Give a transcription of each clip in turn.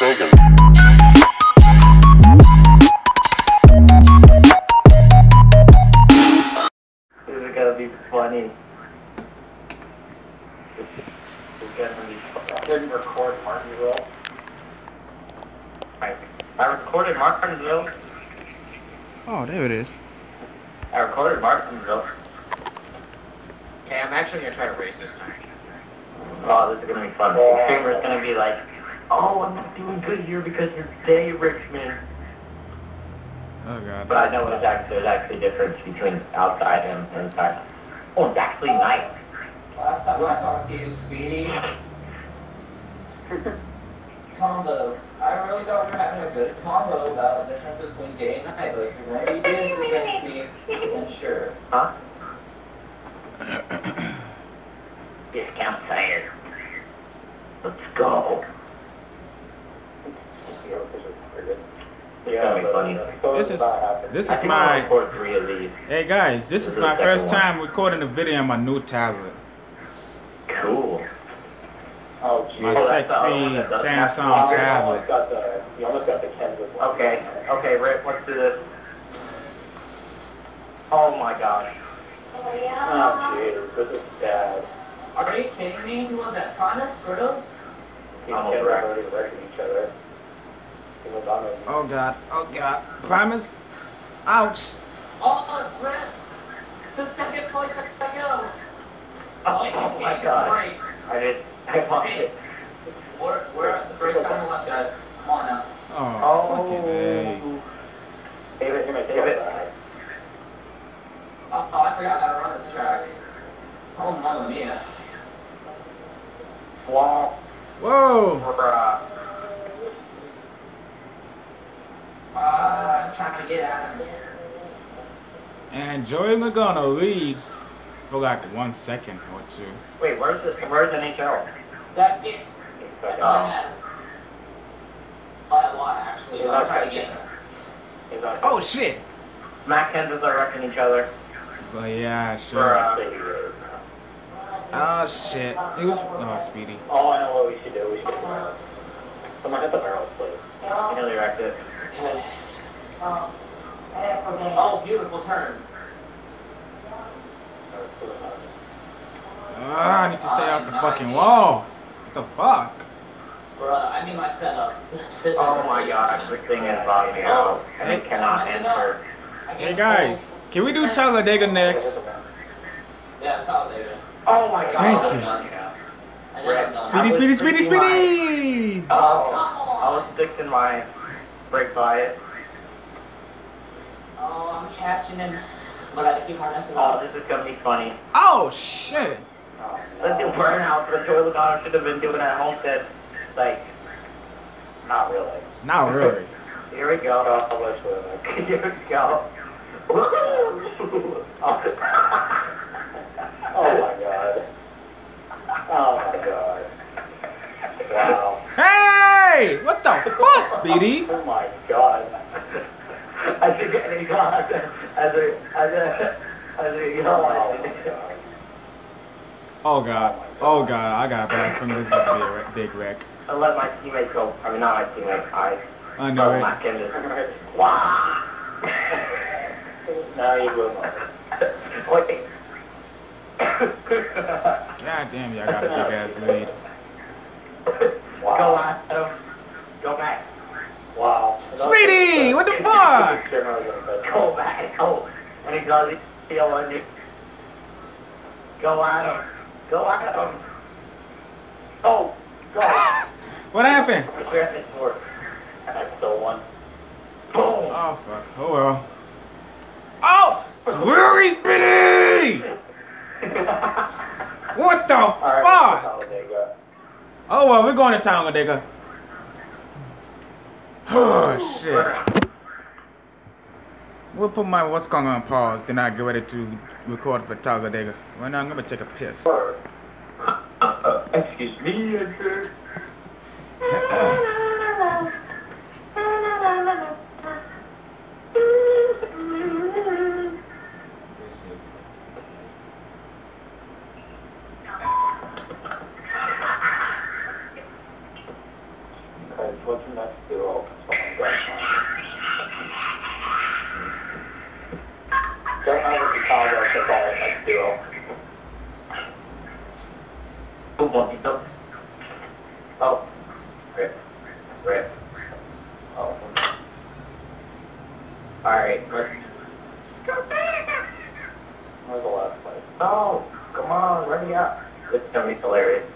Sagan. This is gonna be funny. This is gonna be funny. I didn't record Martinsville. I, I recorded Martinsville. Oh, there it is. I recorded Martinsville. Okay, I'm actually gonna try to race this time. Oh, this is gonna be fun. The streamer's gonna be like, oh, I'm not doing good here because you're day Richmond. Oh god. But I know there's actually, there's actually a difference between outside and inside. Oh, it's actually nice. Last time I talked to you, Speedy. combo. I really thought we were having a good combo about the difference between day and night, but if you're going to be doing this against me, then sure. Huh? Discount tire. Let's go. Yeah. This is this is my record three of these. hey guys. This is my first time recording a video on my new tablet. Cool. Oh, geez. My Oh, sexy the- the- Samsung tablet. the, you the Okay, okay, Rick, let's do this. Oh my gosh. Oh, jeez, this is bad. Are you kidding me? Who was that? Promise, Squirtle? He's almost already wrecking each other. He was on it. Oh god. Oh god. Promise. Ouch. Oh, Brett! To second place I go! Oh, Like, oh my god. I did, I want it. We're, we're at the brakes on the left, guys. Come on now. Oh, fucking A. Oh. David, here, David. Oh, oh, I forgot how to run this track. Oh, mamma mia. Wow. Whoa. Bruh. Uh, I'm trying to get out of here. And Joey Logano leads for like one second or two. Wait, where's the, where's NHL? That it. Oh. Uh, by a lot, actually. I'm trying to get Oh shit. Mac Kansas are wrecking each other. But yeah, For, sure. uh, Oh shit. He was oh Speedy. oh, I know what we should do. We should Someone hit the barrel, please. I nearly wrecked it. Oh, beautiful turn. Ah, I need to stay off the fucking wall. What the fuck? Bruh, I need my setup. Oh my gosh, this thing is bogging me out. And it cannot enter. Hey guys, can we do Talladega next? Yeah, Talladega. Oh my god. Thank you. Yeah. I know I'm done. Speedy, speedy, speedy, speedy! Oh, I was fixing my brake by it. Oh, I'm catching him. But I keep on messing Oh, this is gonna be funny. Oh shit! Let's do burnout. What Joey Logano should have been doing at Homestead. Like, not really. Not really. Here we go. Oh, Here we go. oh my god. Oh my god. Wow. Hey! What the fuck, Speedy? Oh my god. I think I got as a as a as a yo. Oh my god. Oh god. Oh god, I got a bad feeling this is gonna be a wreck- big wreck. I let my teammate go. I mean, not my teammate. I. I know Oh, it. my goodness. Wow. now you will. Wait. God damn, y'all got a big ass lead. Wow. Go Adam. Go back. Wow. Speedy! What the fuck? Go back. Oh, go. And he does it. He'll on you. Go. Go Adam. Oh. Go. What happened? This sword. And I stole one. Boom. Oh fuck. Oh well. Oh! Swirly Speedy! What the fuck? Talladega. Oh well, we're going to Talladega. Oh shit. We'll put my what's going on pause, then I get ready to record for Talladega. Right now I'm gonna take a piss. Excuse me, sir. What's the next duo? Someone got Don't know what Chicago should call it next duo. Un poquito. Oh. Rip. Rip. Oh. Alright, let's... Where's the last place? Oh, come on, ready up. It's gonna be hilarious.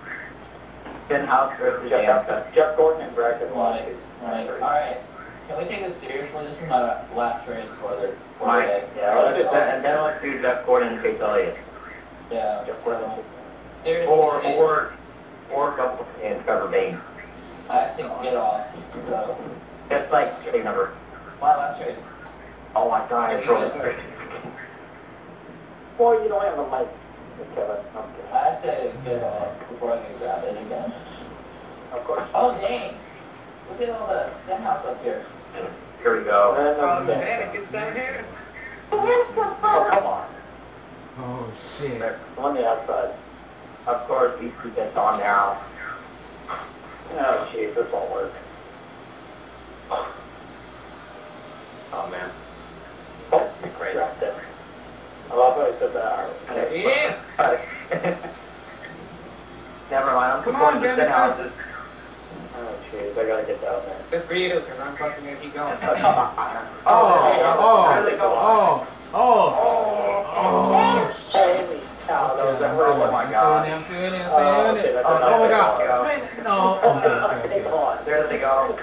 Stenhouse versus Jeff, Jeff Gordon and Braxton Right, right, alright. Can we take this seriously? This is my last race for the, for the Mike, day. yeah, let's do that, and then let's do Jeff Gordon and Chase Elliott. Yeah, Jeff Gordon. seriously, Or, please, or, or Couple and Trevor Bayne. I have to get off, so, That's like, big number. my last race. Oh my god, I throw it. Boy, you don't have a mic, Kevin. I'm kidding. I have to get off before I can grab it again. Of course. Oh dang! Look at all the Stenhouse up here. Here we go. Oh, man, it gets down here. Oh, oh, come on. Oh shit. There, on the outside. Of course, these two gets on now. Oh, jeez, this won't oh, work. Oh, man. Oh, great. I love how I said that. Yeah. Never mind, I'm Come on, supporting the Danica. houses. Oh, jeez, I gotta get down there. Good for you, because I'm fucking gonna keep going. Oh, oh, Really go on. oh, oh, Oh, oh. holy cow, that was a oh my god. I'm still in there, I'm Oh, still in okay, there. that's Oh enough. my god. There Spin. No. Okay, okay, Take okay. on, there they go.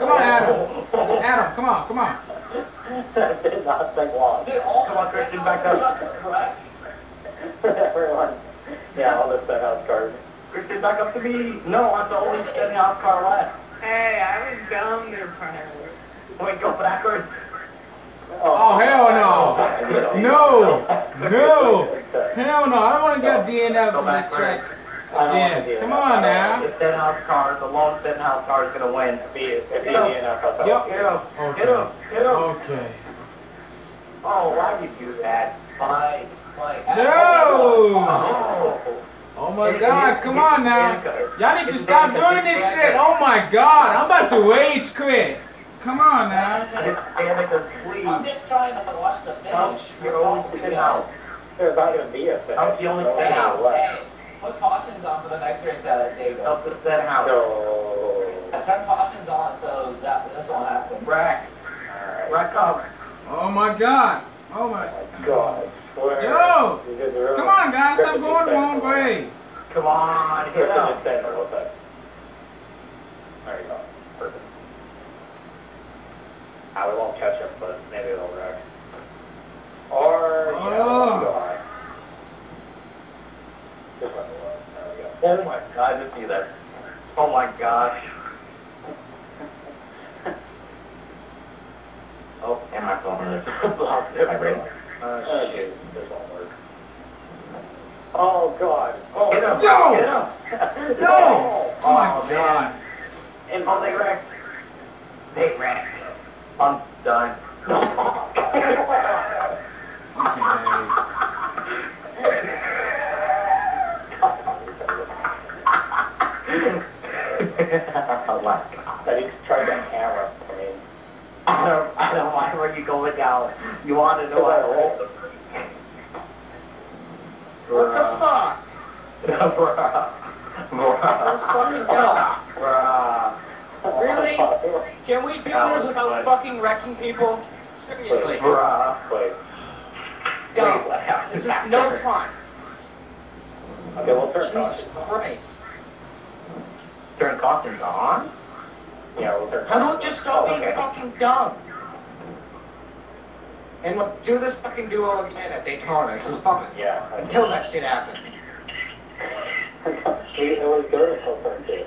Come on, Adam. Adam, come on, come on. That did not take long. Dude, Come on, Kristian, back up. Correct? Everyone, yeah, all the Stenhouse cars. Kristian, back up to me. No, I'm the only Stenhouse car left. Hey, I was down there prior. Oh, wait, go backwards. Oh. oh, hell no. No. No. Hell no. I don't want to get DNF Go from this backwards. track. I don't Yeah, wanna be in come on now. wanna be Stenhouse car, the lone Stenhouse car is gonna win. Be it, be Yep. DNF. Yep. Get him, get him, get him. Okay. Oh, why'd you do that? My, my. No. Oh. Oh, oh my god, come on now. Y'all need to stop doing this shit. Oh my god, I'm about to rage quit. Come on now. Danica, please. I'm just trying to watch the Help finish. your own Stenhouse. There's not gonna be a finish. I'm the only So, fan out. Hey, put cautions on for the next race that day go. Help the Stenhouse. So, Turn cautions on so that this won't happen. Rack, alright. rack up. Oh my god. Oh my. Oh, god, I swear. Yo. You did the real- Come on guys, stop the going the wrong way. Come on, hit the up. big thing a little bit. There you go. Perfect. We won't catch him, but maybe it'll wreck. Or, Oh. Just let it. There we go. Oh my god, I just see that. Oh my gosh. Oh, and my phone is vibrating. Uh, Oh, shit. geez, this won't work. Oh, God. Oh, Get him, Yo! get him. Yo! Oh my Oh, man. god. And oh, they wrecked. They wrecked. I'm done. Fucking oh my god. I need to try that camera. I mean, I don't, I where you going down. You want to know I roll the What the fuck? Bruh. That was fucking dumb. Bruh. Really? Can we do this without fun. fucking wrecking people? Seriously. Bruh. wait. Dumb. Wait, This is no fun. Okay, we'll turn Jesus caution. Christ. Turn cautions on? Yeah, we'll turn How about just stop being Okay. fucking dumb? And we'll do this fucking duo again at Daytona. This was fun. Yeah. I- Until that shit happened. See, it was good until turn two.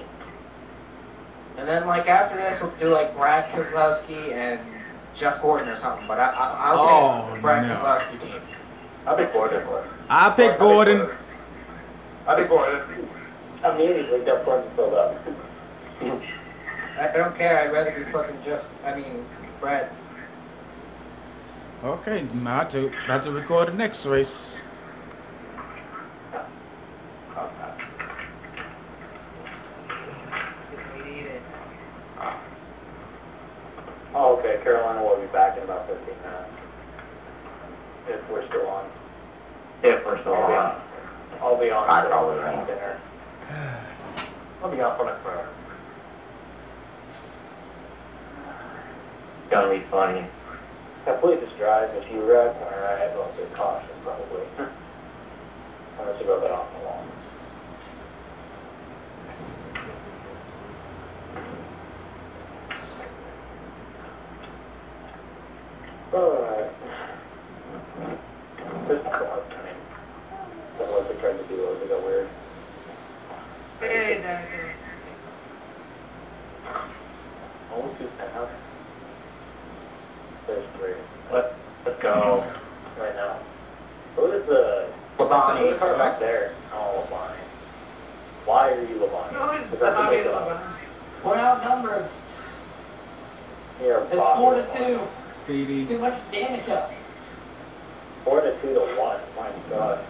And then like after this, we'll do like Brad Keselowski and Jeff Gordon or something. But I, I, I'll Oh, take Brad no. Keselowski team. I'll be Gordon. I'll pick Gordon. I'll be Gordon. Immediately, Jeff Gordon filled up. I, I don't care. I'd rather be fucking Jeff. I mean Brad. Okay, now to about to record the next race. It's needed. Carolina will be back in about 15 minutes. If we're still on. If we're still I'll be on. on. I'll be on. I for probably won't. dinner. I'll be off on it for. It's gonna be funny. Complete this drive. If you wreck, alright, well, be caution probably. Unless you go that off the wall. Alright. This is close, I mean. That's what they tried to do, it got weird. Only two Stenhouse. There's three. Let's, let's go. right now. Who is the Labonte. Who's the car back there? Oh, Labonte. Why are you Labonte? Is that the big one? We're outnumbered. You're It's Bobby four to Labonte. two. Speedy. Too much Danica. Four to two to one. My God.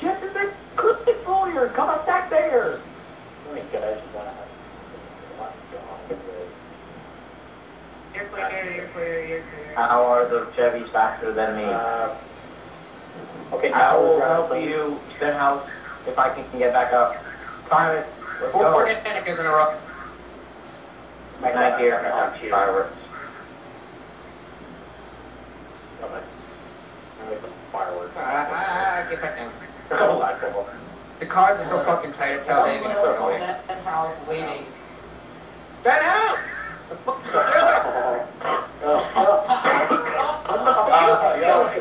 Get in the clip foliar. Come on back there. How many guys you want to have? My God. You're clear, you're clear, you're clear. How are the Chevys faster than me? Uh, okay, I will help trying to you, Stenhouse, if I can get back up. Simon, let's Four, go. four Danicas in a row. Back back here. Fireworks. Coming. And with the fireworks. Ah, ah, ah, get back down. Oh, my God. The cars are so fucking tight, I tell David it's Someone annoying. else in that house waiting. Get out! The fuck you doing? Oh, yeah.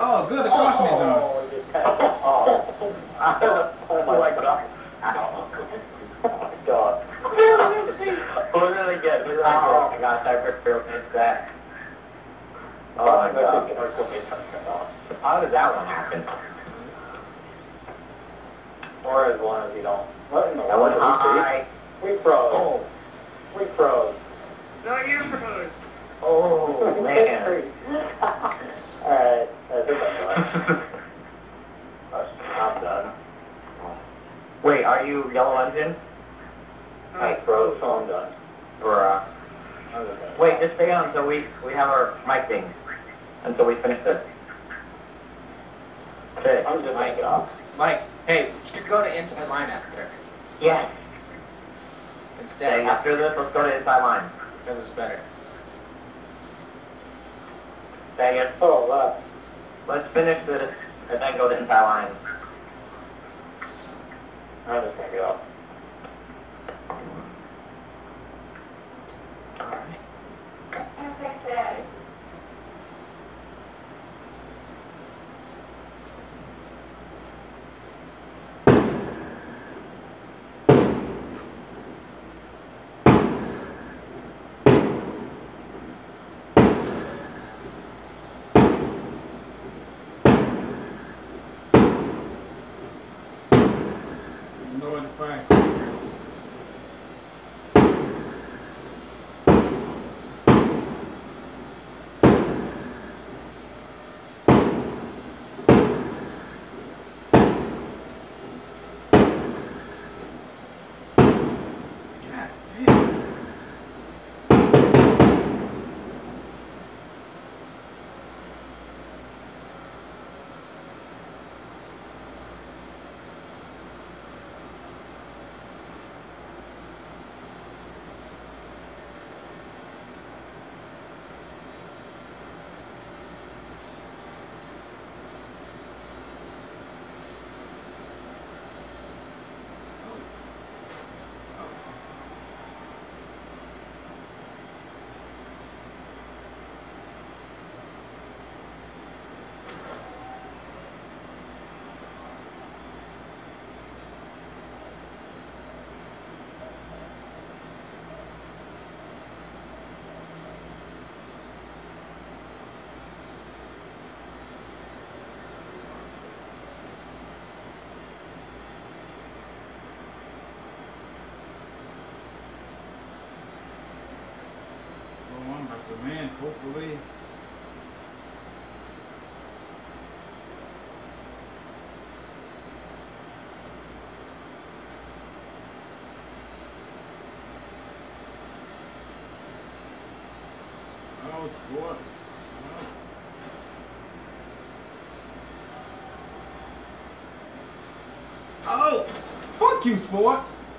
Oh, good. The caution is on. Oh, you passed. Oh. Oh, my God. Oh, my God. What did I get? Oh my gosh, I really missed that. Oh my god. How did that one happen? Or as long as you don't. What in the That went world? high. We froze. We froze. No, you're froze. Oh man. Alright, I think I'm done. I'm done. Wait, are you yellow engine? I froze, so I'm done. Or uh I'm just gonna- wait, just stay on so we we have our mic thing. Until we finish this. Okay. I'm just Mike. off. Mike, hey, you go to inside line after. Yes. Instead, Stay after this, let's go to inside line. because it's better. Dang it. Oh, wow. Let's finish this and then go to inside line. I'm just gonna get You, sports.